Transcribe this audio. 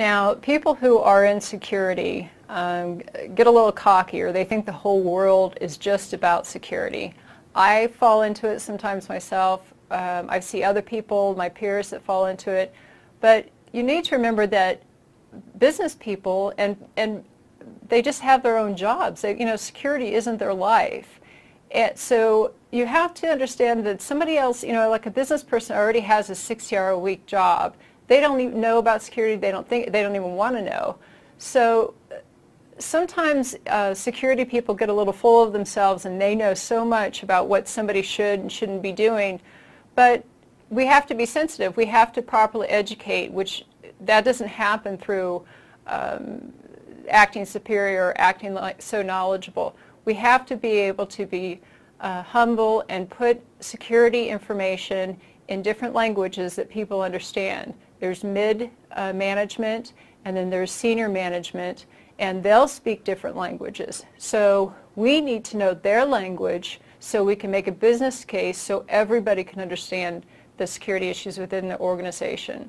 Now, people who are in security um, get a little cocky or they think the whole world is just about security. I fall into it sometimes myself. Um, I see other people, my peers that fall into it. But you need to remember that business people and, and they just have their own jobs. They, you know, security isn't their life. And so you have to understand that somebody else, you know, like a business person already has a 60-hour a week job. They don't even know about security. They don't think, they don't even want to know. So sometimes uh, security people get a little full of themselves and they know so much about what somebody should and shouldn't be doing. But we have to be sensitive. We have to properly educate, which that doesn't happen through um, acting superior, acting like so knowledgeable. We have to be able to be uh, humble and put security information in different languages that people understand. There's mid-management uh, and then there's senior management and they'll speak different languages. So we need to know their language so we can make a business case so everybody can understand the security issues within the organization.